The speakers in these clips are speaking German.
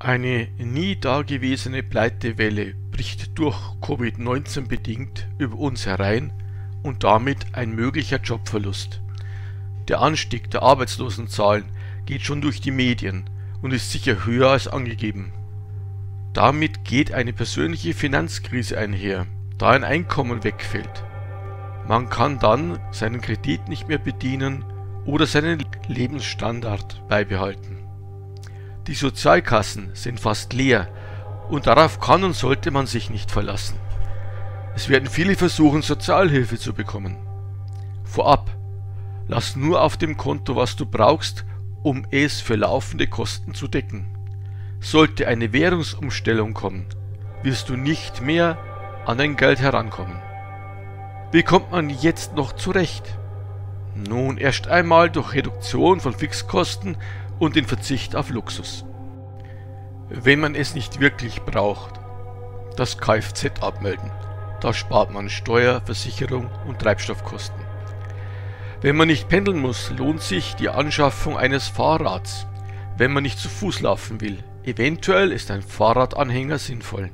Eine nie dagewesene Pleitewelle bricht durch Covid-19 bedingt über uns herein und damit ein möglicher Jobverlust. Der Anstieg der Arbeitslosenzahlen geht schon durch die Medien und ist sicher höher als angegeben. Damit geht eine persönliche Finanzkrise einher, da ein Einkommen wegfällt. Man kann dann seinen Kredit nicht mehr bedienen oder seinen Lebensstandard beibehalten. Die Sozialkassen sind fast leer und darauf kann und sollte man sich nicht verlassen. Es werden viele versuchen, Sozialhilfe zu bekommen. Vorab, lass nur auf dem Konto, was du brauchst, um es für laufende Kosten zu decken. Sollte eine Währungsumstellung kommen, wirst du nicht mehr an dein Geld herankommen. Wie kommt man jetzt noch zurecht? Nun erst einmal durch Reduktion von Fixkosten und den Verzicht auf Luxus. Wenn man es nicht wirklich braucht, das Kfz abmelden. Da spart man Steuer, Versicherung und Treibstoffkosten. Wenn man nicht pendeln muss, lohnt sich die Anschaffung eines Fahrrads. Wenn man nicht zu Fuß laufen will, eventuell ist ein Fahrradanhänger sinnvoll.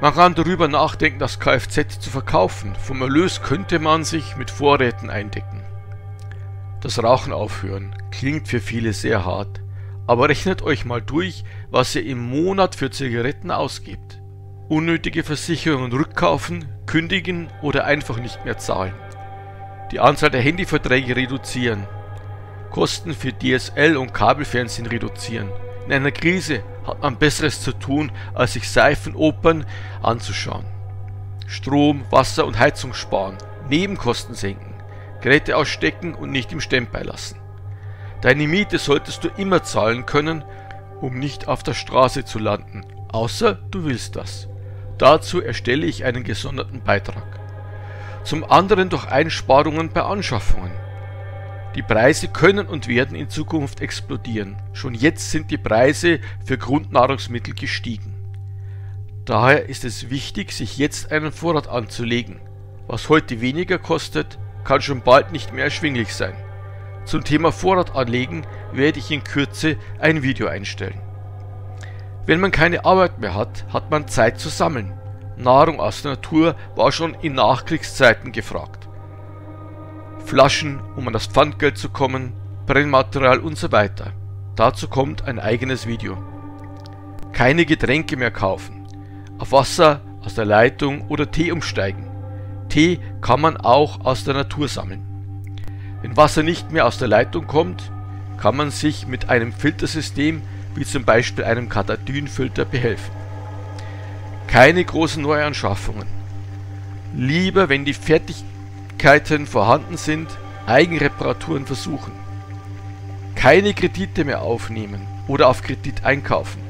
Man kann darüber nachdenken, das Kfz zu verkaufen. Vom Erlös könnte man sich mit Vorräten eindecken. Das Rauchen aufhören klingt für viele sehr hart, aber rechnet euch mal durch, was ihr im Monat für Zigaretten ausgibt. Unnötige Versicherungen rückkaufen, kündigen oder einfach nicht mehr zahlen. Die Anzahl der Handyverträge reduzieren. Kosten für DSL und Kabelfernsehen reduzieren. In einer Krise hat man Besseres zu tun, als sich Seifenopern anzuschauen. Strom, Wasser und Heizung sparen, Nebenkosten senken, Geräte ausstecken und nicht im Standby lassen. Deine Miete solltest du immer zahlen können, um nicht auf der Straße zu landen, außer du willst das. Dazu erstelle ich einen gesonderten Beitrag. Zum anderen durch Einsparungen bei Anschaffungen. Die Preise können und werden in Zukunft explodieren. Schon jetzt sind die Preise für Grundnahrungsmittel gestiegen. Daher ist es wichtig, sich jetzt einen Vorrat anzulegen. Was heute weniger kostet, kann schon bald nicht mehr erschwinglich sein. Zum Thema Vorrat anlegen werde ich in Kürze ein Video einstellen. Wenn man keine Arbeit mehr hat, hat man Zeit zu sammeln. Nahrung aus der Natur war schon in Nachkriegszeiten gefragt. Flaschen, um an das Pfandgeld zu kommen, Brennmaterial und so weiter. Dazu kommt ein eigenes Video. Keine Getränke mehr kaufen. Auf Wasser aus der Leitung oder Tee umsteigen. Tee kann man auch aus der Natur sammeln. Wenn Wasser nicht mehr aus der Leitung kommt, kann man sich mit einem Filtersystem wie zum Beispiel einem Katadynfilter behelfen. Keine großen Neuanschaffungen. Lieber, wenn die fertig Möglichkeiten vorhanden sind, Eigenreparaturen versuchen. Keine Kredite mehr aufnehmen oder auf Kredit einkaufen.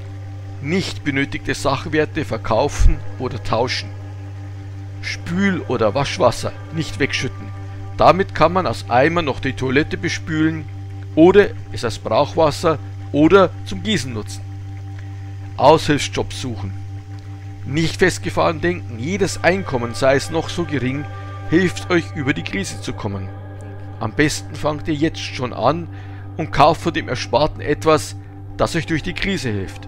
Nicht benötigte Sachwerte verkaufen oder tauschen. Spül- oder Waschwasser nicht wegschütten. Damit kann man aus Eimer noch die Toilette bespülen oder es als Brauchwasser oder zum Gießen nutzen. Aushilfsjobs suchen. Nicht festgefahren denken, jedes Einkommen, sei es noch so gering, hilft euch über die Krise zu kommen. Am besten fangt ihr jetzt schon an und kauft von dem Ersparten etwas, das euch durch die Krise hilft.